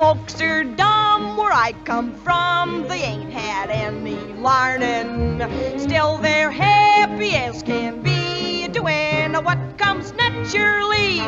folks are dumb where I come from. They ain't had any learning. Still, they're happy as can be, doing what comes naturally.